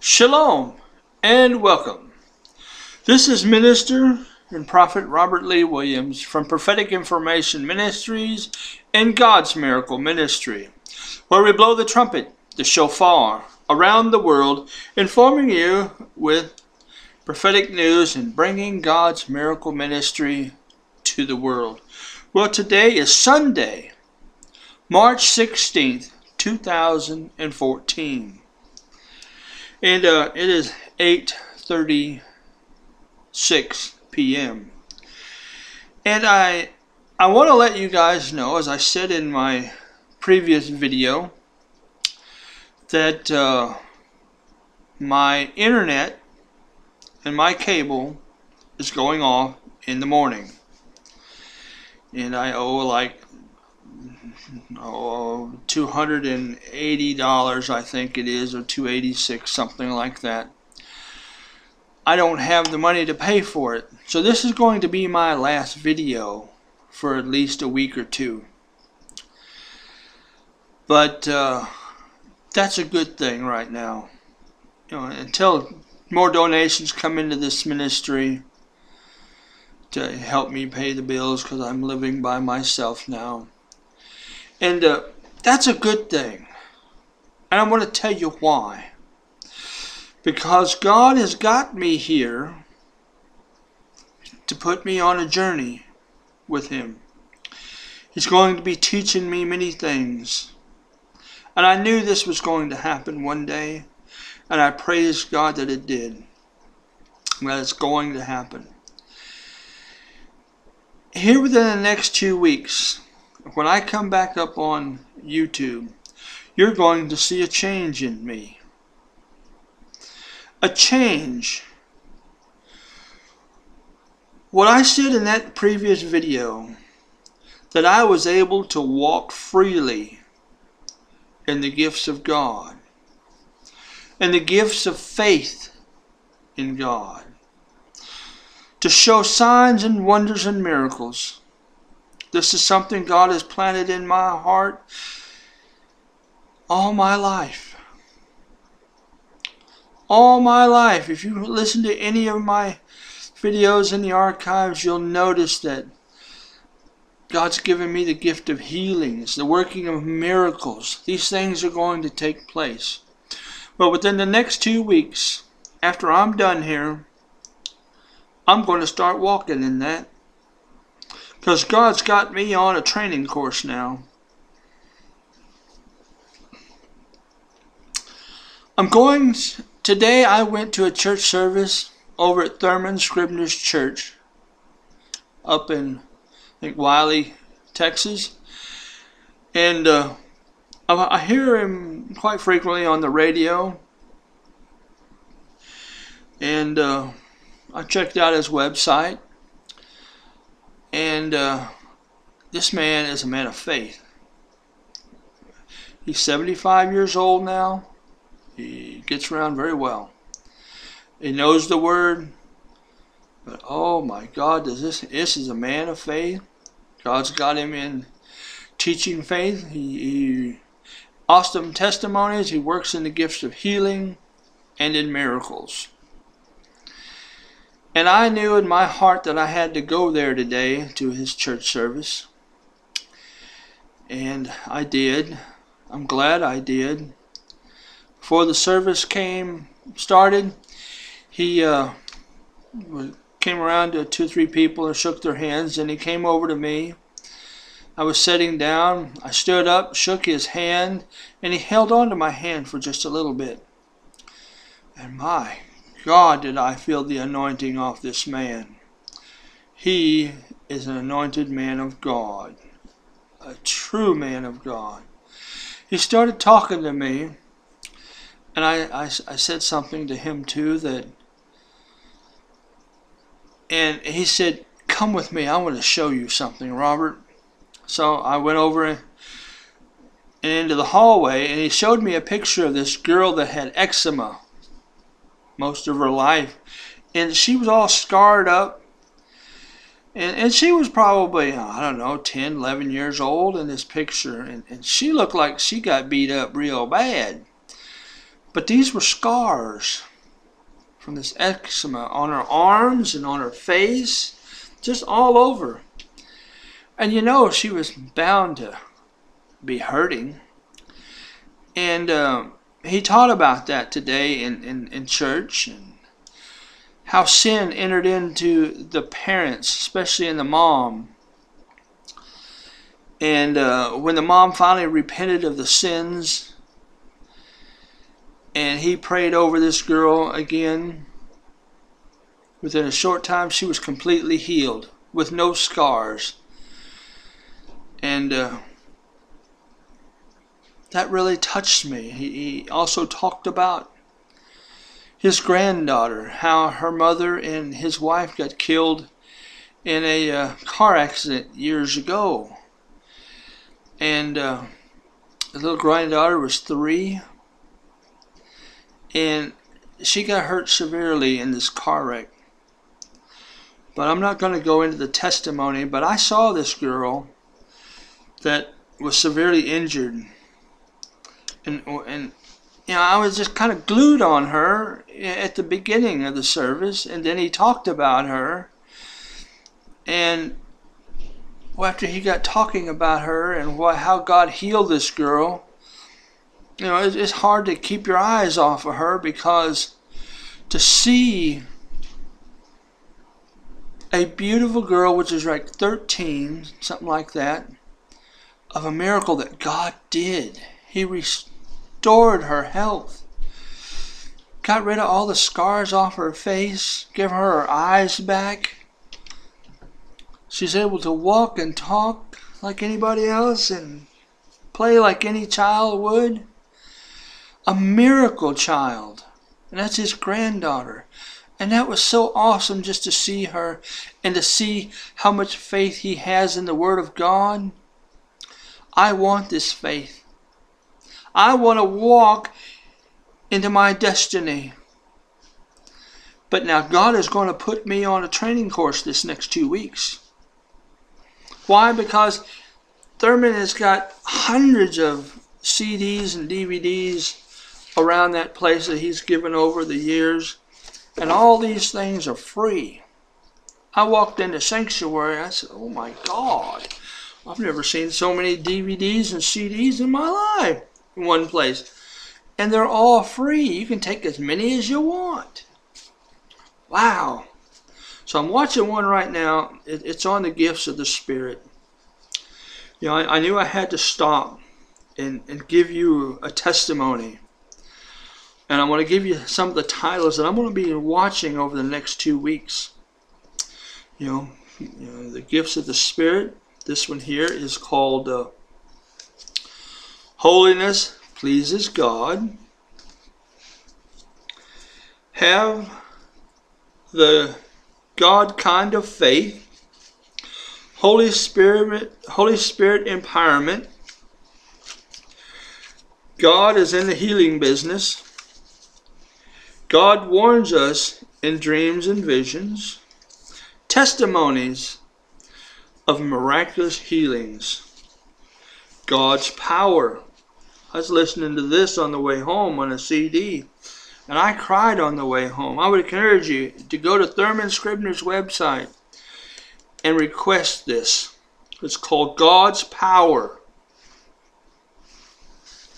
Shalom and welcome. This is Minister and Prophet Robert Lee Williams from Prophetic Information Ministries and God's Miracle Ministry, where we blow the trumpet, the shofar, around the world, informing you with prophetic news and bringing God's miracle ministry to the world. Well, today is Sunday, March 16th, 2014 and uh, it is 8:36 p.m. And I I want to let you guys know, as I said in my previous video, that uh, my internet and my cable is going off in the morning, and I owe like oh, $280 I think it is or 286 something like that. I don't have the money to pay for it. So this is going to be my last video for at least a week or two. But uh, that's a good thing right now. You know until more donations come into this ministry to help me pay the bills because I'm living by myself now and uh, that's a good thing. And I want to tell you why. Because God has got me here to put me on a journey with Him. He's going to be teaching me many things. And I knew this was going to happen one day. And I praise God that it did. That it's going to happen. Here within the next two weeks, when I come back up on YouTube, you're going to see a change in me. A change. What I said in that previous video, that I was able to walk freely in the gifts of God, and the gifts of faith in God, to show signs and wonders and miracles this is something God has planted in my heart all my life. All my life. If you listen to any of my videos in the archives, you'll notice that God's given me the gift of healings, the working of miracles. These things are going to take place. But within the next two weeks, after I'm done here, I'm going to start walking in that. Because God's got me on a training course now. I'm going, today I went to a church service over at Thurman Scribner's Church up in, I think, Wylie, Texas. And uh, I hear him quite frequently on the radio. And uh, I checked out his website. And uh, this man is a man of faith. He's 75 years old now. He gets around very well. He knows the word. But oh my God, does this this is a man of faith. God's got him in teaching faith. He, he awesome testimonies. He works in the gifts of healing and in miracles. And I knew in my heart that I had to go there today to his church service. And I did. I'm glad I did. Before the service came started, he uh, came around to two three people and shook their hands, and he came over to me. I was sitting down. I stood up, shook his hand, and he held on to my hand for just a little bit. And my, God did I feel the anointing of this man. He is an anointed man of God, a true man of God. He started talking to me, and I, I, I said something to him too that, and he said, Come with me, I want to show you something, Robert. So I went over and into the hallway, and he showed me a picture of this girl that had eczema most of her life. And she was all scarred up. And, and she was probably, I don't know, 10, 11 years old in this picture. And, and she looked like she got beat up real bad. But these were scars from this eczema on her arms and on her face, just all over. And you know, she was bound to be hurting. And uh, he taught about that today in, in, in church and how sin entered into the parents, especially in the mom. And uh, when the mom finally repented of the sins, and he prayed over this girl again, within a short time she was completely healed with no scars. And uh, that really touched me. He, he also talked about his granddaughter, how her mother and his wife got killed in a uh, car accident years ago. And uh, the little granddaughter was three, and she got hurt severely in this car wreck. But I'm not going to go into the testimony, but I saw this girl that was severely injured. And, and you know, I was just kind of glued on her at the beginning of the service, and then he talked about her. And after he got talking about her and what, how God healed this girl, you know, it's, it's hard to keep your eyes off of her because to see a beautiful girl, which is like 13, something like that, of a miracle that God did. He restored her health, got rid of all the scars off her face, give her her eyes back. She's able to walk and talk like anybody else and play like any child would. A miracle child. And that's his granddaughter. And that was so awesome just to see her and to see how much faith he has in the Word of God. I want this faith. I want to walk into my destiny. But now God is going to put me on a training course this next two weeks. Why? Because Thurman has got hundreds of CDs and DVDs around that place that he's given over the years. And all these things are free. I walked into Sanctuary, I said, oh my God, I've never seen so many DVDs and CDs in my life one place. And they're all free. You can take as many as you want. Wow. So I'm watching one right now. it's on the gifts of the Spirit. You know, I, I knew I had to stop and, and give you a testimony. And I'm going to give you some of the titles that I'm going to be watching over the next two weeks. You know, you know the gifts of the Spirit. This one here is called uh, Holiness Pleases God. Have the God kind of faith. Holy Spirit, Holy Spirit empowerment. God is in the healing business. God warns us in dreams and visions. Testimonies of miraculous healings. God's power. I was listening to this on the way home on a CD, and I cried on the way home. I would encourage you to go to Thurman Scribner's website and request this. It's called God's Power.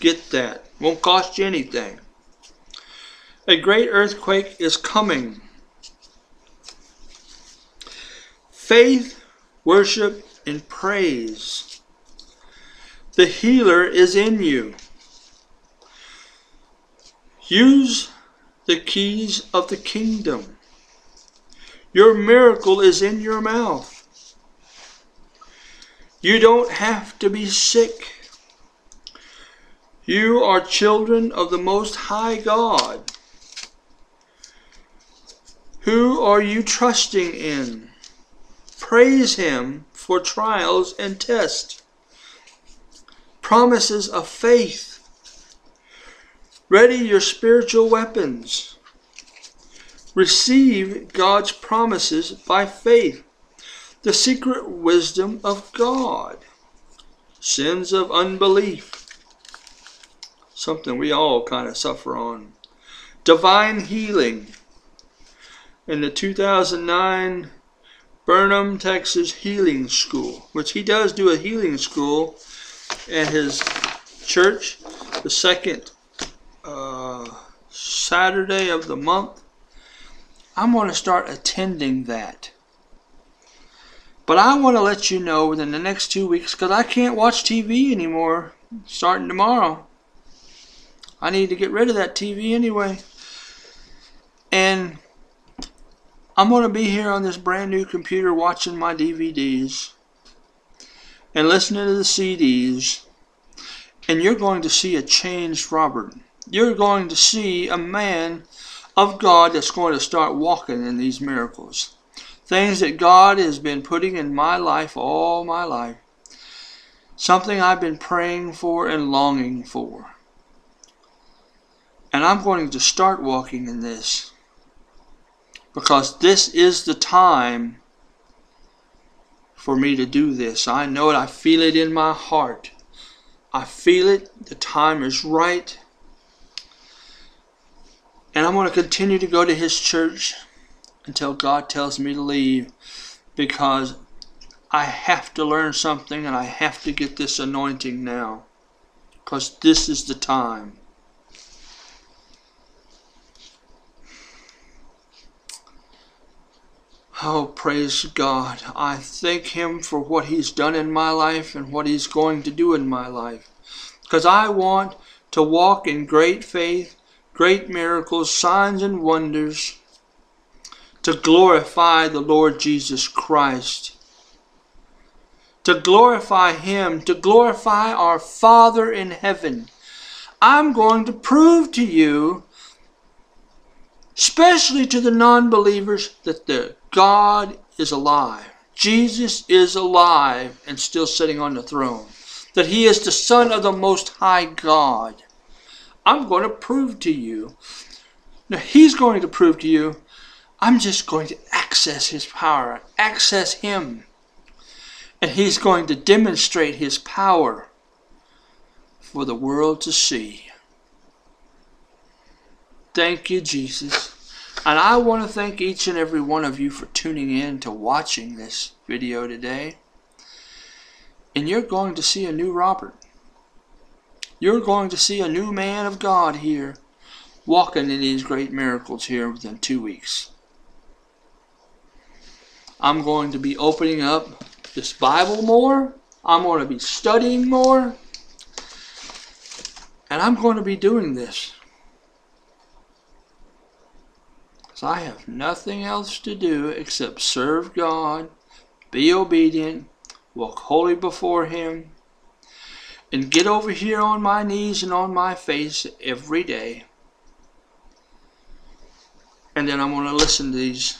Get that. Won't cost you anything. A great earthquake is coming. Faith, worship, and praise. The healer is in you. Use the keys of the kingdom. Your miracle is in your mouth. You don't have to be sick. You are children of the Most High God. Who are you trusting in? Praise Him for trials and tests. Promises of faith. Ready your spiritual weapons. Receive God's promises by faith. The secret wisdom of God. Sins of unbelief. something we all kind of suffer on. Divine Healing. In the 2009 Burnham, Texas Healing School, which he does do a healing school at his church the second uh, Saturday of the month. I'm going to start attending that. But I want to let you know within the next two weeks because I can't watch TV anymore starting tomorrow. I need to get rid of that TV anyway. And I'm going to be here on this brand new computer watching my DVDs and listening to the CDs. And you're going to see a changed Robert. You're going to see a man of God that's going to start walking in these miracles. Things that God has been putting in my life all my life. Something I've been praying for and longing for. And I'm going to start walking in this. Because this is the time for me to do this. I know it. I feel it in my heart. I feel it. The time is right. And I'm going to continue to go to his church until God tells me to leave because I have to learn something and I have to get this anointing now because this is the time. Oh, praise God. I thank Him for what He's done in my life and what He's going to do in my life. Because I want to walk in great faith, great miracles, signs, and wonders to glorify the Lord Jesus Christ, to glorify Him, to glorify our Father in heaven. I'm going to prove to you, especially to the non believers, that the God is alive. Jesus is alive and still sitting on the throne. That He is the Son of the Most High God. I'm going to prove to you. Now, He's going to prove to you I'm just going to access His power, access Him. And He's going to demonstrate His power for the world to see. Thank you, Jesus. And I want to thank each and every one of you for tuning in to watching this video today. And you're going to see a new Robert. You're going to see a new man of God here walking in these great miracles here within two weeks. I'm going to be opening up this Bible more. I'm going to be studying more. And I'm going to be doing this. Because I have nothing else to do except serve God, be obedient, walk holy before Him, and get over here on my knees and on my face every day. And then I'm going to listen to these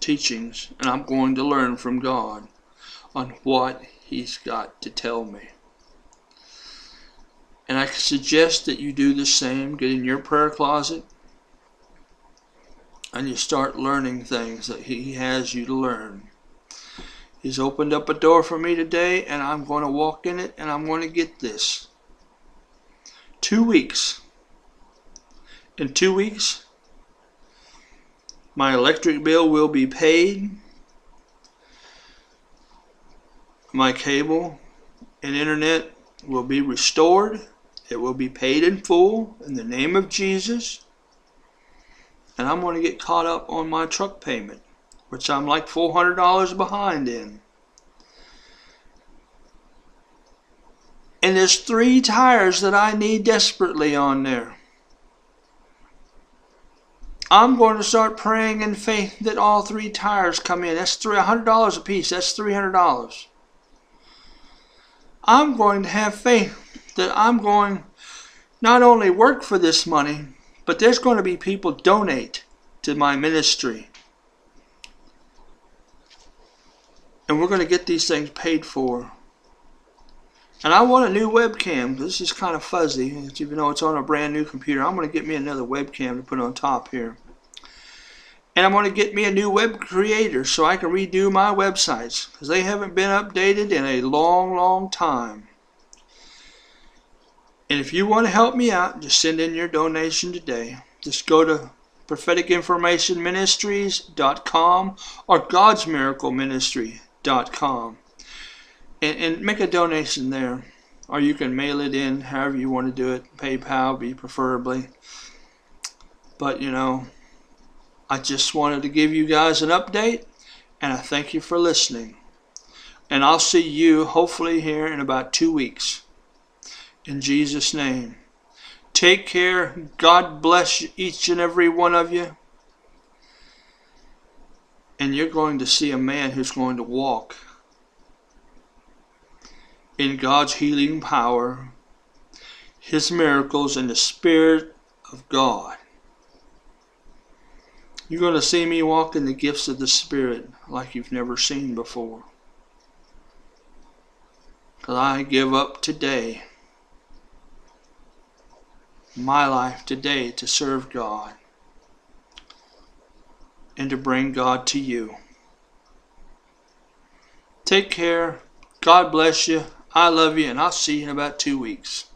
teachings and I'm going to learn from God on what He's got to tell me. And I suggest that you do the same. Get in your prayer closet and you start learning things that He has you to learn. He's opened up a door for me today, and I'm going to walk in it and I'm going to get this. Two weeks. In two weeks, my electric bill will be paid. My cable and internet will be restored. It will be paid in full in the name of Jesus. And I'm going to get caught up on my truck payment, which I'm like $400 behind in. And there's three tires that I need desperately on there. I'm going to start praying in faith that all three tires come in. That's three hundred dollars a piece. That's three hundred dollars. I'm going to have faith that I'm going not only work for this money, but there's going to be people donate to my ministry. And we're going to get these things paid for. And I want a new webcam. This is kind of fuzzy, even though it's on a brand new computer. I'm going to get me another webcam to put on top here. And I'm going to get me a new web creator so I can redo my websites because they haven't been updated in a long, long time. And if you want to help me out, just send in your donation today. Just go to propheticinformationministries.com or godsmiracleministry.com and, and make a donation there. Or you can mail it in, however you want to do it. PayPal be preferably. But you know, I just wanted to give you guys an update, and I thank you for listening. And I'll see you hopefully here in about two weeks. In Jesus' name. Take care. God bless each and every one of you. And you're going to see a man who's going to walk in God's healing power, His miracles, and the Spirit of God. You're going to see me walk in the gifts of the Spirit like you've never seen before. Because I give up today, my life today, to serve God and to bring God to you. Take care. God bless you. I love you, and I'll see you in about two weeks.